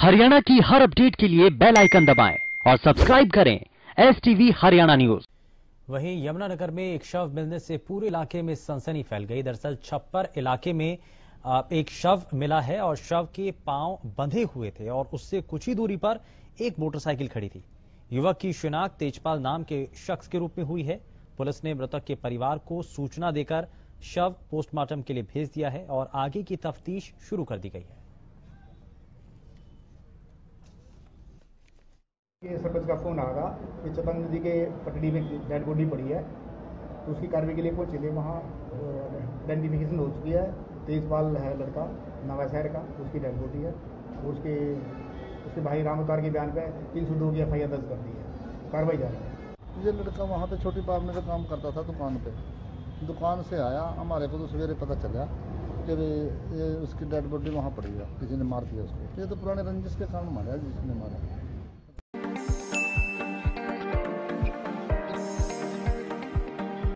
हरियाणा की हर अपडेट के लिए बेल आइकन दबाएँ और सब्सक्राइब करें एस हरियाणा न्यूज़ वहीं यमुनानगर में एक शव मिलने से पूरे इलाके में सनसनी फैल गई। दरअसल छप्पर इलाके में एक शव मिला है और शव के पाँव बंधे हुए थे और उससे कुछ ही दूरी पर एक मोटरसाइकिल खड़ी थी। युवक की शिनाख्त तेजपाल नाम के शख्स के रूप में हुई है। पुलिस ने मृतक के परिवार को सूचना देकर शव पोस्टमार्टम के लिए भेज दिया है और आगे की तफ्तीश शुरू कर दी गई है। ये सरपंच का फ़ोन आ रहा कि चतंग नदी के पटड़ी में डेड बॉडी पड़ी है तो उसकी कार्रवाई के लिए पहुँचे थे, वहाँ आइडेंटिफिकेशन हो चुकी है, तेजपाल है लड़का, नवा शहर का, उसकी डेड बॉडी है उसके उसके भाई राम अवतार के बयान पे तीन सौ दो की एफ़ दर्ज कर दी है, कार्रवाई जारी है। ये लड़का वहाँ पे छोटी पाप में तो काम करता था दुकान पे। दुकान से आया, हमारे को तो सवेरे पता चला कि ये उसकी डेड बॉडी वहाँ पड़ी है, किसी ने मार दिया उसको। ये तो पुराने रंजिश के कारण मारा जिसने मारा।